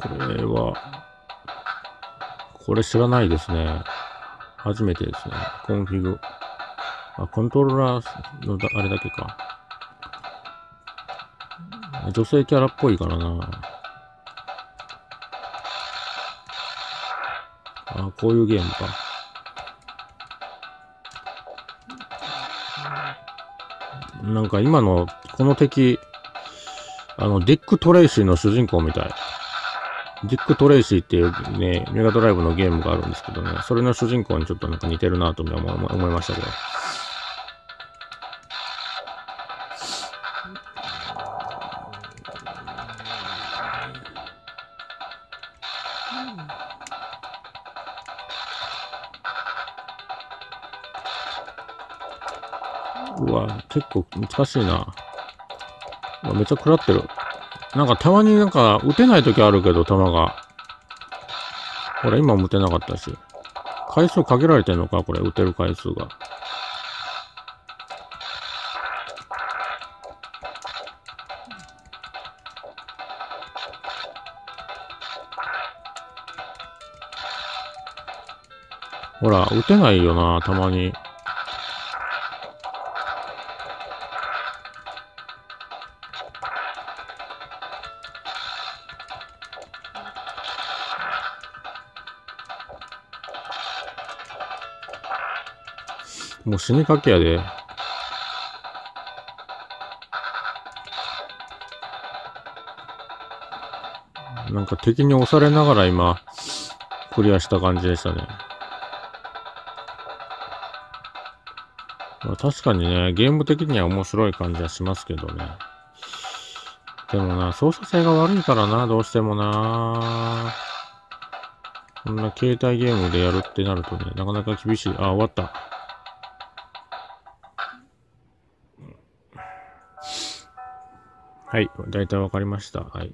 これは、これ知らないですね。初めてですね。コンフィグ。あ、コントローラーのだあれだけか。女性キャラっぽいからな。あ、こういうゲームか。なんか今の、この敵、あの、ディック・トレイシーの主人公みたい。ディック・トレイシーっていうね、メガドライブのゲームがあるんですけどね、それの主人公にちょっとなんか似てるなと思思いましたけど。うわ、結構難しいな。めっちゃ食らってる。なんかたまになんか打てない時あるけど、球が。ほら、今も打てなかったし。回数限られてんのかこれ、打てる回数が。ほら、打てないよな、たまに。もう死にかけやで。なんか敵に押されながら今、クリアした感じでしたね。まあ、確かにね、ゲーム的には面白い感じはしますけどね。でもな、操作性が悪いからな、どうしてもな。こんな携帯ゲームでやるってなるとね、なかなか厳しい。あ、終わった。はい、大体わかりました。はい。